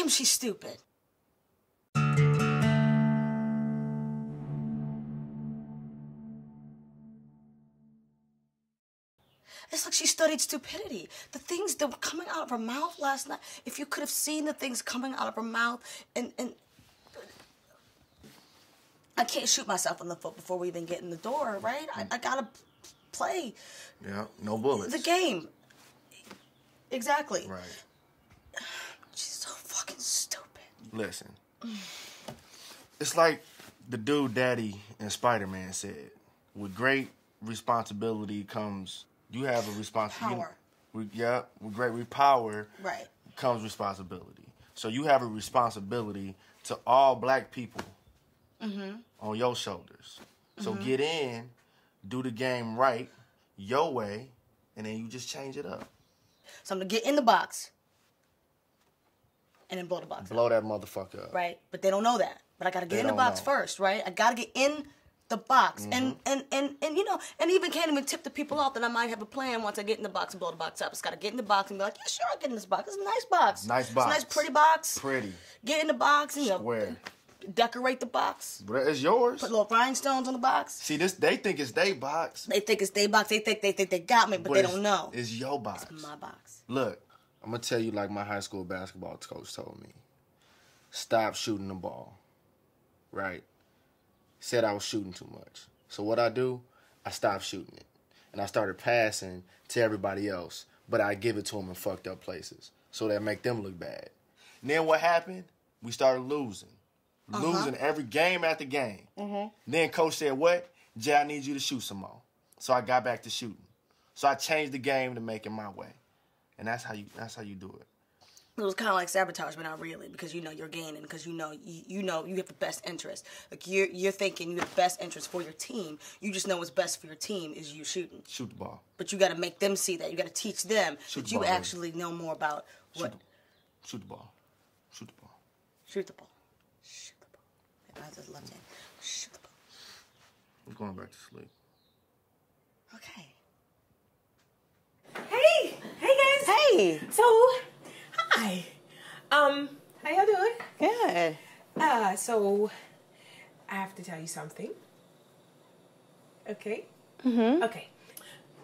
Damn, she's stupid. It's like she studied stupidity. The things that were coming out of her mouth last night, if you could have seen the things coming out of her mouth, and, and I can't shoot myself in the foot before we even get in the door, right? I, I gotta play Yeah, no bullets. the game. Exactly. Right. She's so fucking stupid. Listen. It's like the dude Daddy in Spider Man said. With great responsibility comes you have a responsibility. Power. yeah, with great with power Right. comes responsibility. So you have a responsibility to all black people Mm-hmm. on your shoulders. So get in, do the game right, your way, and then you just change it up. So I'm gonna get in the box and then blow the box. up, Blow that motherfucker up. right? But they don't know that. But I gotta get They in the box know. first, right? I gotta get in the box. Mm-hmm. And, and and and you know, and even can't even tip the people off that I might have a plan once I get in the box and blow the box up. It's gotta get in the box and be like, yeah, sure, I'll get in this box. It's a nice box. Nice It's box. a nice, pretty box. Pretty. Get in the box and you know, Square. decorate the box. But it's yours. Put little rhinestones on the box. See this they think it's their box. They think it's their box. They think they think they got me, but, they don't know. It's your box. my box. Look, I'm gonna tell you like my high school basketball coach told me. Stop shooting the ball. Right? Said I was shooting too much. So what I do, I stopped shooting it. And I started passing to everybody else. But I give it to them in fucked up places. So that make them look bad. And then what happened? We started losing. Uh-huh. Losing every game after game. Mm-hmm. Then coach said, What? Jay, I need you to shoot some more. So I got back to shooting. So I changed the game to make it my way. And that's how you that's how you do it. It was kind of like sabotage, but not really, because you know you're gaining, because you know you, you know you have the best interest. Like you're you're thinking you have the best interest for your team. You just know what's best for your team is you shooting. Shoot the ball. But you got to make them see that. You got to teach them Shoot that the you ball, baby. actually know more about what. Shoot the ball. Shoot the ball. Shoot the ball. Shoot the ball. I just left hand. Shoot the ball. I'm going back to sleep. Okay. Hey, hey So, hi. Um, how y'all doing? Good. Uh, so I have to tell you something. Okay. Mm-hmm. Okay.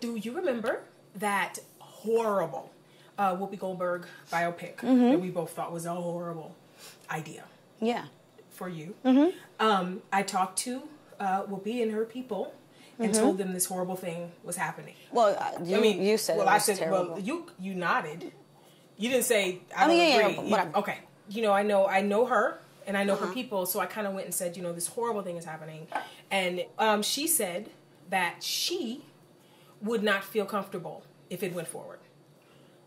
Do you remember that horrible uh, Whoopi Goldberg biopic that we both thought was a horrible idea Yeah. for you? Mm-hmm. Um, I talked to uh, Whoopi and her people and told them this horrible thing was happening. Well, uh, you I mean, you said well, I said, terrible. well, you you nodded. You didn't say I, I don't yeah, yeah, agree. but You- okay, you know, I know, I know her, and I know Uh-huh. her people, so I kind of went and said, you know, this horrible thing is happening, and um, she said that she would not feel comfortable if it went forward.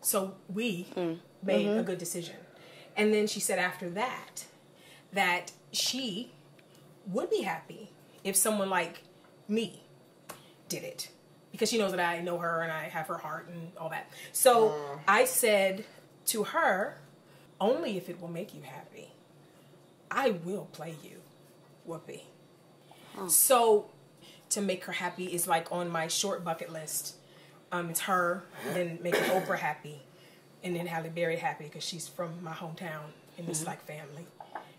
So we Hmm. made Mm-hmm. a good decision, and then she said after that that she would be happy if someone like me did it because she knows that I know her and I have her heart and all that. So I said to her, only if it will make you happy, I will play you, Whoopi. So to make her happy is like on my short bucket list. Um, it's her, then making Oprah happy, and then Halle Berry happy because she's from my hometown and it's like family.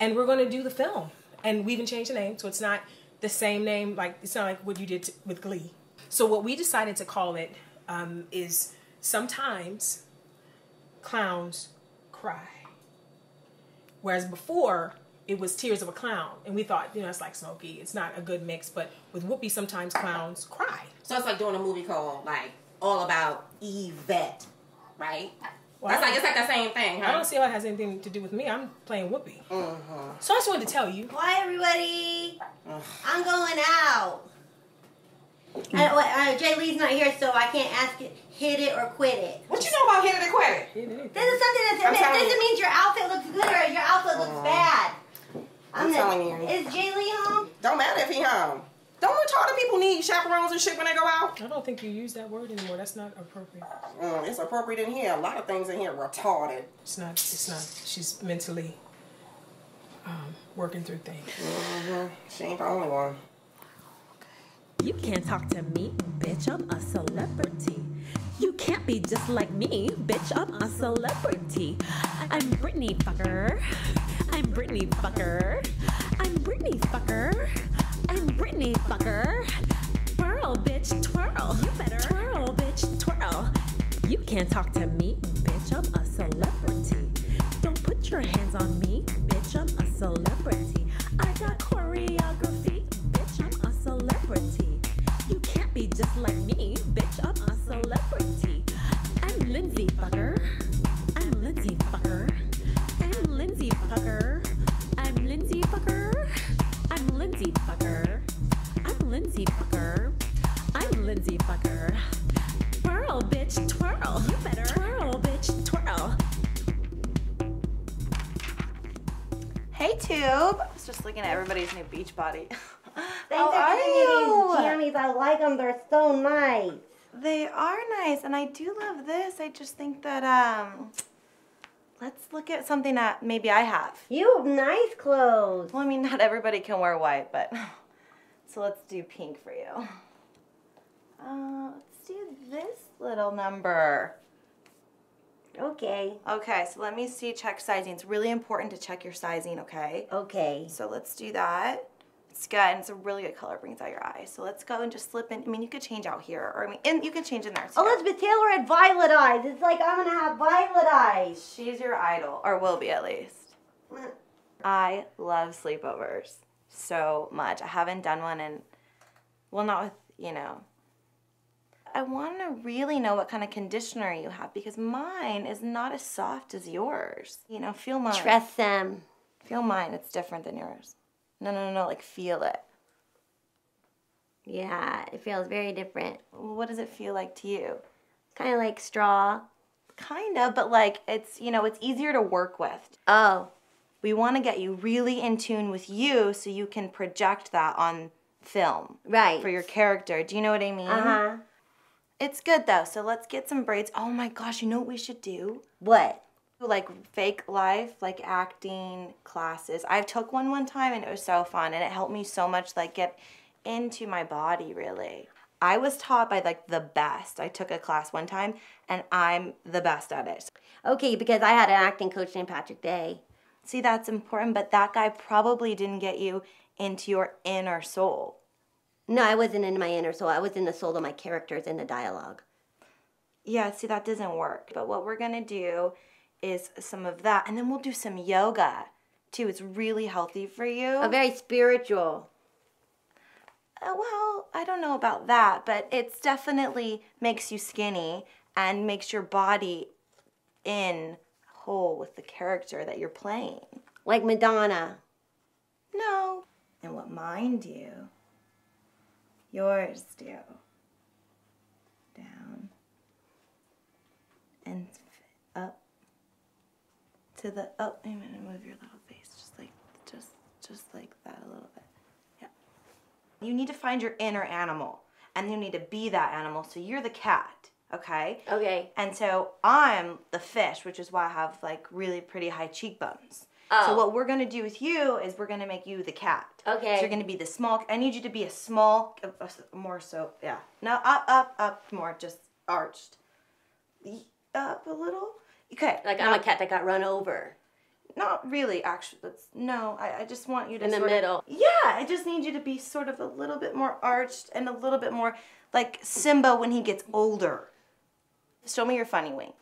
And we're gonna do the film, and we even changed the name, so it's not the same name. Like it's not like what you did t- with Glee. So what we decided to call it um, is sometimes clowns cry, whereas before it was Tears of a Clown, and we thought you know it's like Smokey. It's not a good mix, but with Whoopi, sometimes clowns cry. So it's like doing a movie called like All About Yvette, right? Well, That's like it's like the same thing, I don't see how it has anything to do with me. I'm playing Whoopi. So I just wanted to tell you. Hi, everybody. I'm going out. I, well, uh, Jay Lee's not here, so I can't ask it, hit it or quit it. What you know about hit it hitting and quitting? This is something that's, I'm it telling doesn't you. mean your outfit looks good or your outfit looks bad. I'm the- telling you. Is Jay Lee home? Don't matter if he home. Don't retarded people need chaperones and shit when they go out? I don't think you use that word anymore. That's not appropriate. Mm, it's appropriate in here. A lot of things in here retarded. It's not. It's not. She's mentally um, working through things. She ain't the only one. You can't talk to me, bitch. I'm a celebrity. You can't be just like me, bitch. I'm a celebrity. I'm Britney fucker. I'm Britney fucker. I'm Britney fucker. I'm Britney fucker. Twirl, bitch, twirl. You better twirl, bitch, twirl. You can't talk to me, bitch. I'm a celebrity. Don't put your hands on me, bitch. I'm a celebrity. I got choreography, bitch. I'm a celebrity. Like me, bitch. I'm a celebrity. I'm Lindsay fucker. I'm Lindsay fucker. I'm Lindsay fucker. I'm Lindsay fucker. I'm Lindsay fucker. I'm Lindsay fucker. I'm Lindsay fucker. Twirl, bitch, twirl. You better twirl, bitch, twirl. Hey, Tube. I was just looking at everybody's new beach body. Thanks How are you? these jammies. I like them. They're so nice. They are nice, and I do love this. I just think that um, let's look at something that maybe I have. You have nice clothes. Well, I mean, not everybody can wear white, but so let's do pink for you. Uh, let's do this little number. Okay. Okay, so let me see. Check sizing. It's really important to check your sizing. Okay. Okay. So let's do that. It's good, and it's a really good color. Brings out your eyes. So let's go and just slip in. I mean, you could change out here, or I mean, and you can change in there too. Elizabeth Taylor had violet eyes. It's like I'm gonna have violet eyes. She's your idol, or will be at least. I love sleepovers so much. I haven't done one in, well, not with, you know. I want to really know what kind of conditioner you have because mine is not as soft as yours. You know, feel mine. Trust them. Feel mine. It's different than yours. No, no, no, no. Like, feel it. Yeah, it feels very different. What does it feel like to you? Kind of like straw. Kind of, but like, it's, you know, it's easier to work with. Oh, We want to get you really in tune with you so you can project that on film. right. for your character. Do you know what I mean? Uh huh. It's good though. So let's get some braids. Oh my gosh, you know what we should do? What? Like fake life, like acting classes. I took one one time and it was so fun and it helped me so much like get into my body really. I was taught by like the best. I took a class one time and I'm the best at it. Okay, because I had an acting coach named Patrick Day. See, that's important, but that guy probably didn't get you into your inner soul. No, I wasn't in my inner soul. I was in the soul of my characters in the dialogue. Yeah, see, that doesn't work. But what we're gonna do is some of that, and then we'll do some yoga too. It's really healthy for you. A very spiritual. Uh, well, I don't know about that, but it's definitely makes you skinny and makes your body in whole with the character that you're playing. Like Madonna. No. And what mine do, yours do. Down. And f- up. To the up. I'm gonna move your little face just like just just like that a little bit. Yeah. You need to find your inner animal. And you need to be that animal. So you're the cat, okay? Okay. And so I'm the fish, which is why I have like really pretty high cheekbones. Oh. So what we're gonna do with you is we're gonna make you the cat. Okay. So you're gonna be the small. I need you to be a small, uh, more so. Yeah. No, up, up, up, more, just arched. Up a little. Okay. Like I'm a cat that got run over. Not really, actually. That's, no, I, I just want you to In the sort of- middle. yeah, I just need you to be sort of a little bit more arched and a little bit more like Simba when he gets older. Show me your funny wink.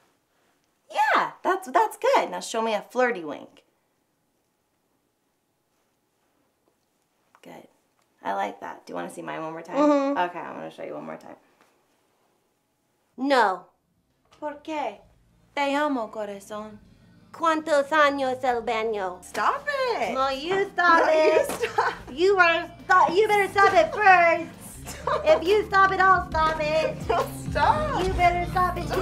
Yeah, that's that's good. Now show me a flirty wink. Good. I like that. Do you want to see mine one more time? Mhm. Okay, I'm gonna show you one more time. No. ¿Por qué? Te amo, corazón. ¿Cuántos años el baño? Stop it. No, you stop No, it. you stop. You are stop. You better stop it first. If you stop it, I'll stop it. Don't stop. You better stop it too.